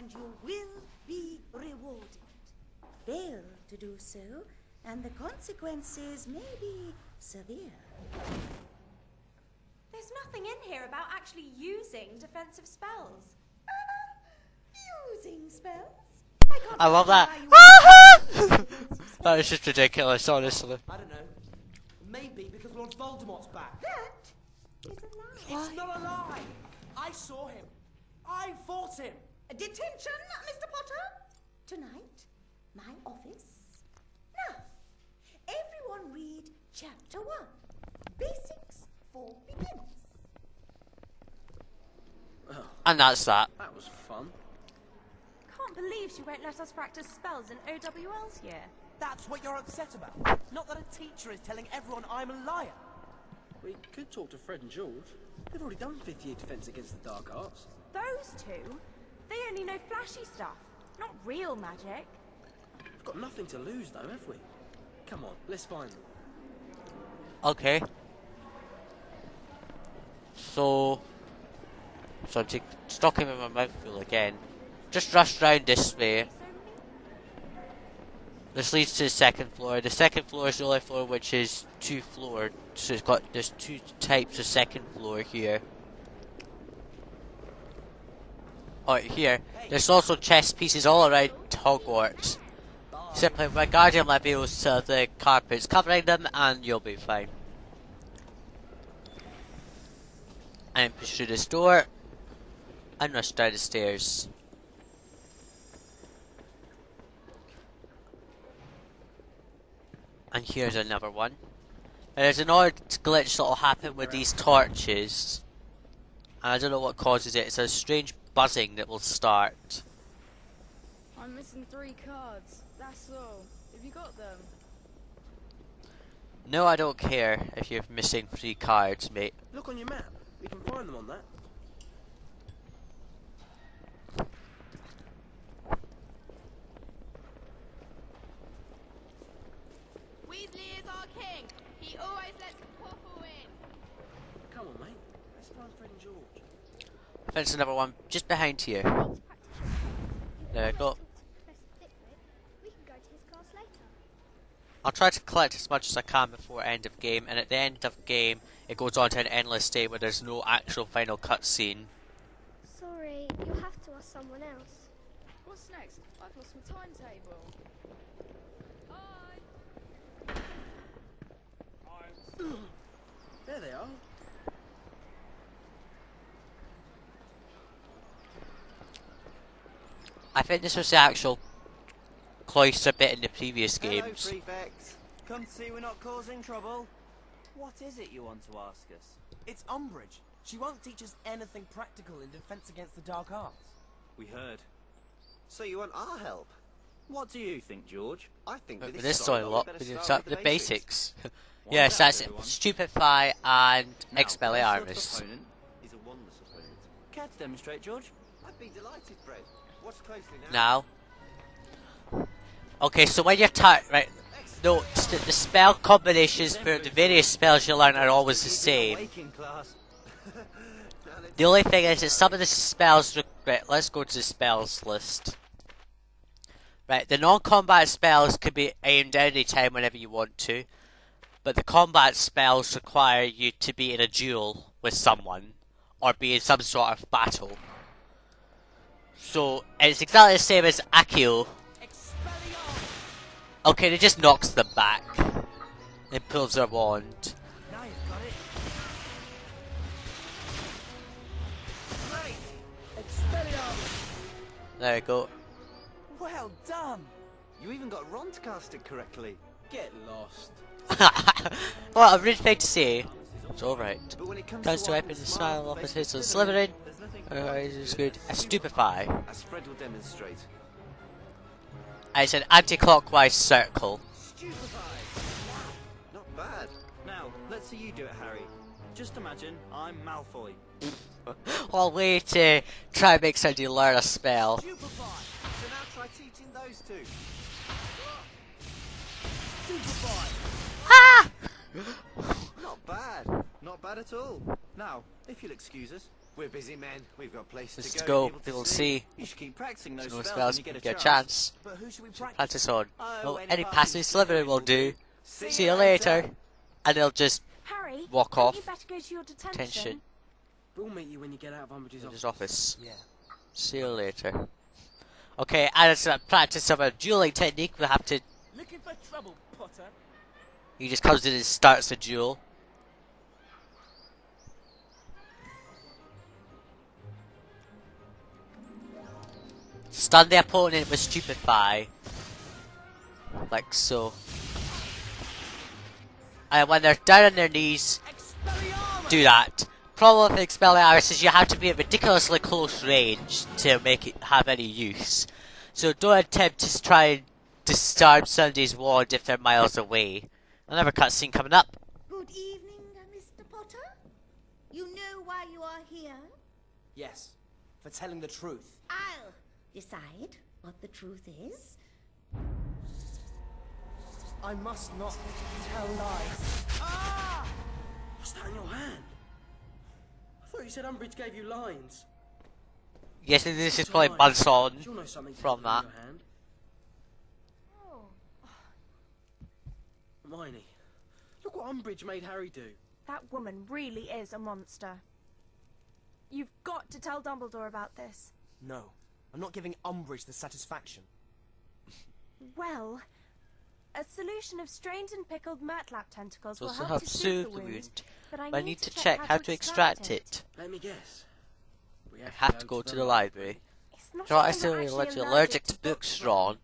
Study hard, and you will be rewarded. Fail to do so, and the consequences may be severe. There's nothing in here about actually using defensive spells. Using spells? I, I love that. imagine why you would use defensive That is just ridiculous, honestly. I don't know. Maybe because Lord Voldemort's back. That is a lie. It's not a lie. I saw him. I fought him. Detention, Mr. Potter. Tonight, my office. Now, everyone read chapter one. Basics for beginners. And that's that. That was fun. Can't believe she won't let us practice spells in OWL's year. That's what you're upset about. Not that a teacher is telling everyone I'm a liar. We could talk to Fred and George. They've already done fifth year defence against the dark arts. Those two? They only know flashy stuff, not real magic. We've got nothing to lose though, have we? Come on, let's find them. Okay. So, so I'm take, talking with my mouth full again. Just rush round this way. This leads to the second floor. The second floor is the only floor which is two floor. So it's got there's two types of second floor here. Oh, here. There's also chess pieces all around Hogwarts. Simply Wingardium Leviosa the carpets covering them and you'll be fine. And push through this door and rush down the stairs. And here's another one. There's an odd glitch that'll happen with these torches. And I don't know what causes it. It's a strange buzzing that will start. I'm missing three cards. That's all. Have you got them? No, I don't care if you're missing three cards, mate. Look on your map. We can find them on that. Weasley is our king. He always lets Quaffle win. Come on, mate. Let's find Fred and George. I think there's another one just behind here. There we go. We can go to his class later. I'll try to collect as much as I can before end of game, and at the end of game, it goes on to an endless state where there's no actual final cutscene. Sorry, you'll have to ask someone else. What's next? I've lost my timetable. Hi. Hi! There they are. I think this was the actual cloister bit in the previous Hello, games. prefect. Come to see we're not causing trouble. What is it you want to ask us? It's Umbridge. She won't teach us anything practical in defense against the dark arts. We heard. So you want our help? What do you think, George? I think But with with this this story storyline, lot, we we better can start start with the basics. One yes, that's it. Stupefy and Now, Expelliarmus. first up opponent. A wondrous opponent. Care to demonstrate, George? I'd be delighted, Fred. Now. Okay, so when you're tired, right, no, the, the spell combinations for the various spells you learn are always the same. The only thing is that some of the spells. Right, let's go to the spells list. Right, the non-combat spells can be aimed any time whenever you want to, but the combat spells require you to be in a duel with someone or be in some sort of battle. So it's exactly the same as Accio. Okay, it just knocks them back. It pulls their wand. Now you've got it. There we go. Well done. You even got Ron to cast it correctly. Get lost. well, a rude thing to say. It's alright. But when it comes, Comes to to open the smile off his face on Slytherin. Nothing it's good. A stupefy. As Fred will demonstrate. It's an anti-clockwise circle. Not bad. Now, let's see you do it, Harry. Just imagine I'm Malfoy. Well, way to try and make somebody learn a spell. Stupefy. So now try teaching those two. Ah! Not bad. Not bad at all. Now, if you'll excuse us, We're busy men. We've got places Let's to go. go. people to see. see. You should keep practicing those No spells, spells when you get a get a chance. chance. But who should we practice? Practice on. Oh, Well, any any passing passing will do. See you later. And they'll just Harry, Walk off. You better go to your detention. tension We'll meet you when you get out of Umbridge's office. office. Yeah. See you later. Okay, and it's a practice of a dueling technique. We'll have to. Looking for trouble, Potter? He just comes in and starts the duel. Stun the opponent with Stupefy. Like so. And when they're down on their knees, do that. Problem with Expelliarmus is you have to be at ridiculously close range to make it have any use. So don't attempt to try and disturb somebody's ward if they're miles away. Another cutscene coming up. Good evening, uh, Mr. Potter. You know why you are here? Yes. For telling the truth. I'll decide what the truth is. I must not tell lies. Ah! What's that in your hand? I thought you said Umbridge gave you lines. Yes, this is probably alright. buds on You'll know something from that. in. Hermione, look what Umbridge made Harry do. That woman really is a monster. You've got to tell Dumbledore about this. No. I'm not giving Umbridge the satisfaction. Well, a solution of strained and pickled Murtlap tentacles will Also help help to soothe soothe the the wound. wound. But I But I need, need to check how to extract it. Let me guess. We I have to go to the library. It's not Not even necessarily allergic, allergic allergic to to books, Ron.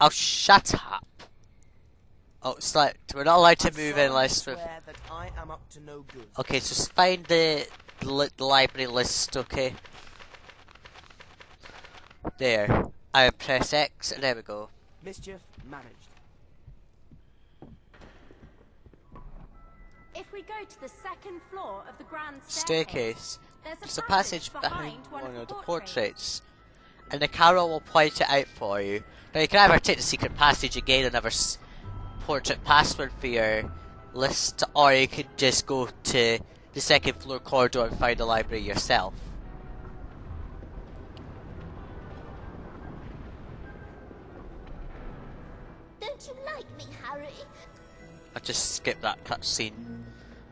Oh, shut up. Oh, it's like, we're not allowed to I'm move sorry unless to we've... swear that I am up to no good. Okay, so just find the, li- the library list, okay? There. I press X, and there we go. Mischief managed. If we go to the second floor of the grand Staircase. there's a, There's a passage behind one, one of the portraits. portraits. And the carol will point it out for you. Now you can either take the secret passage again and have s- portrait password for your list, or you can just go to the second floor corridor and find the library yourself. Just skip that cutscene.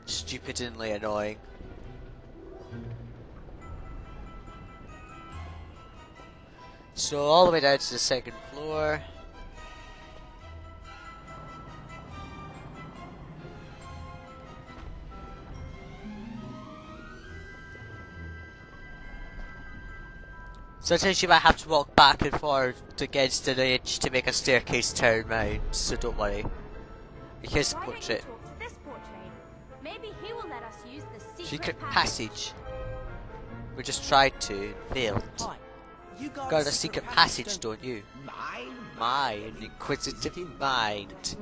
Stupidly annoying. So all the way down to the second floor. Sometimes you might have to walk back and forth against an edge to make a staircase turn round, so don't worry. Here's the Why portrait. talk to this portrait? Maybe he will let us use the secret, Secret passage. passage. We just tried to, failed. You guys Got a secret passage, don't don't you? Mine? My inquisitive mind.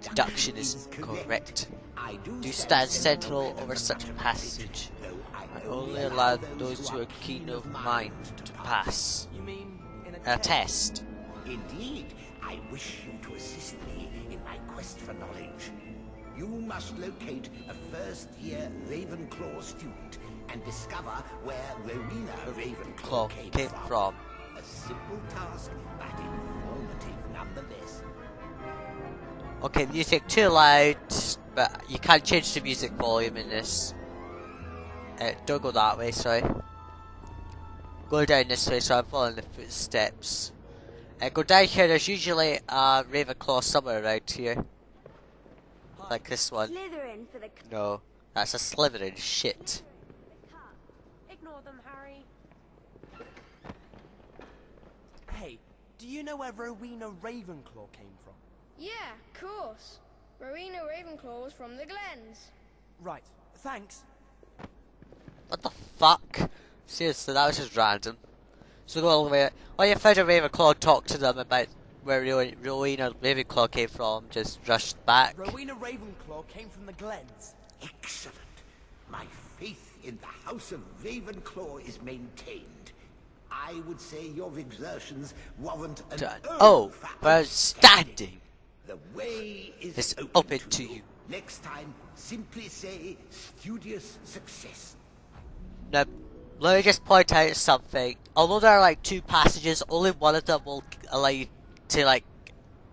Deduction is correct. I do Do stand sentinel over such a passage. I only allow those who are keen of mind to pass. You mean in a A test. Indeed, I wish you to assist me in my quest for knowledge. You must locate a first-year Ravenclaw student and discover where Rowena Ravenclaw Claw came, came from. from. A simple task, but informative nonetheless. Okay, music too loud, but you can't change the music volume in this. Uh, don't go that way, sorry. Go down this way, so I'm following the footsteps. Uh, go down here, there's usually a Ravenclaw somewhere around here. Like this one. Slytherin for the No, that's a Slytherin shit. Ignore them, Harry. Hey, do you know where Rowena Ravenclaw came from? Yeah, of course. Rowena Ravenclaw was from the Glens. Right. Thanks. What the fuck? Seriously, that was just random. So go all the way. Oh, you found a Ravenclaw, talk to them about where Rowena Ravenclaw came from, just rushed back. Rowena Ravenclaw came from the Glens. Excellent. My faith in the House of Ravenclaw is maintained. I would say your exertions warrant an Done. Oh, for standing. The way is It's open, open to to you. you. Next time, simply say studious success. Now, let me just point out something. Although there are like two passages, only one of them will allow you to like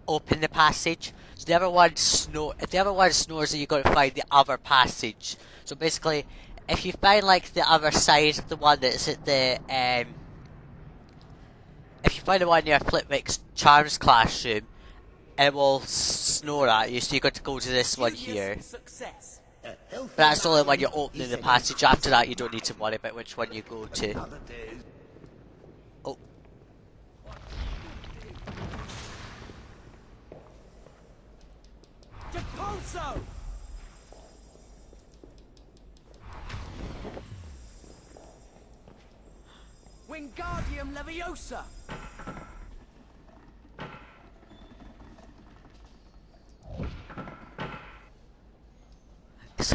open the passage. So the other one snore. If the other one snores, then you got to find the other passage. So basically, if you find like the other side of the one that's at the um, if you find the one near Flitwick's Charms classroom, it will snore at you. So you got to go to this one here. Success. But that's only when you're opening the passage. After that, you don't need to worry about which one you go to. Oh. Wingardium Leviosa!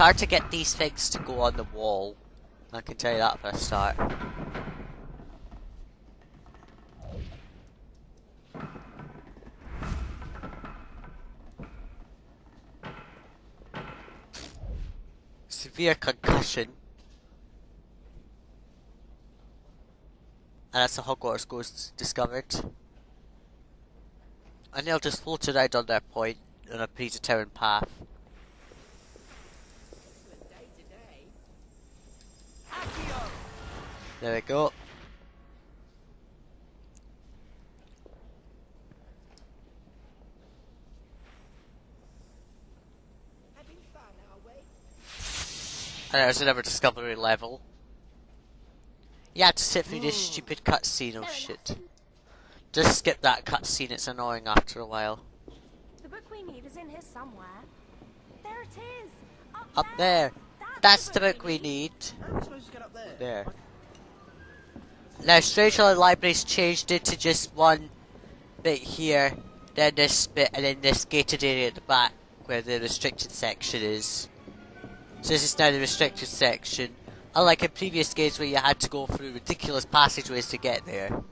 Hard to get these things to go on the wall. I can tell you that for a start. Severe concussion. And that's a Hogwarts ghost discovered. And they'll just float around on their point on a predetermined path. There we go. And there's another discovery level. You have to sit through this hmm. stupid cutscene, oh shit. Just skip that cutscene, it's annoying after a while. The book we need is in here somewhere. There it is! Up, Up there! That's the book we need. How are we supposed to get up there? Now, the library's changed it to just one bit here, then this bit, and then this gated area at the back where the restricted section is. So this is now the restricted section. Unlike in previous games where you had to go through ridiculous passageways to get there.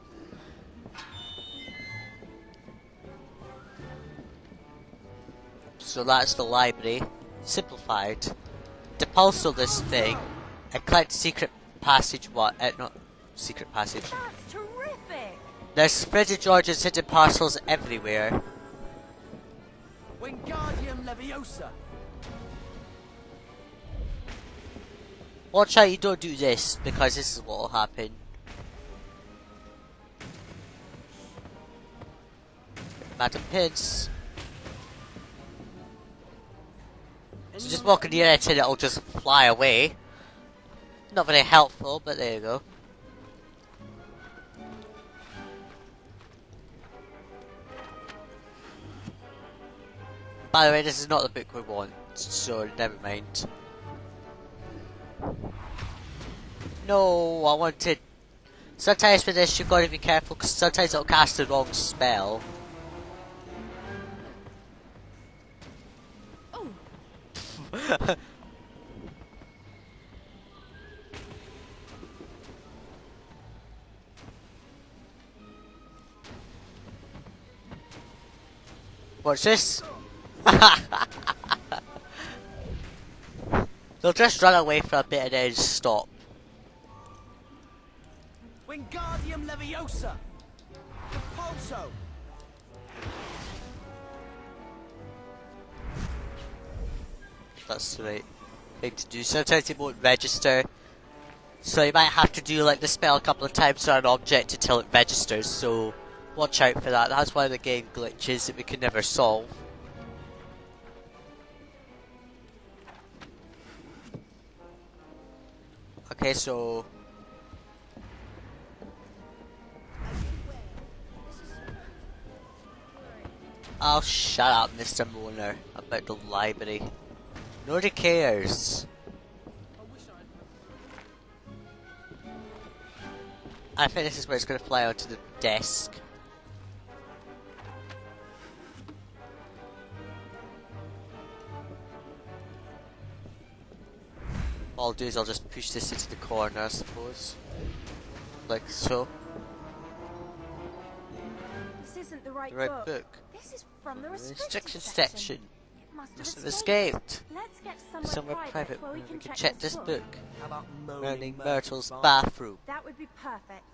So that's the library. Simplified. Depulso this thing. And collect secret passage what? Uh, not secret passage. That's terrific! There's Freddy George's hidden parcels everywhere. Wingardium Leviosa! Watch out you don't do this, because this is what will happen. Madam Pince. So just walk near it and it'll just fly away. Not very helpful, but there you go. By the way, this is not the book we want, so never mind. No, I wanted. Sometimes with this, you've got to be careful because sometimes it'll cast the wrong spell. Oh, What's this? They'll just run away for a bit and then stop. Wingardium Leviosa! Depulso! That's the right thing to do. Sometimes it won't register. So you might have to do like the spell a couple of times on an object until it registers, so watch out for that. That's one of the game glitches that we can never solve. Okay, so Oh, shut up, Mr. Moaner, about the library. Nobody cares. I think this is where it's going to fly onto the desk. I'll do is I'll just push this into the corner, I suppose. Like so. This isn't the right, The right book. book. This is from the The restriction section. section. It must have Must have escaped. escaped. Let's get somewhere, Somewhere private, private where we where can, we can check this book. How about Moaning Moaning Myrtle's bath? bathroom. That would be perfect.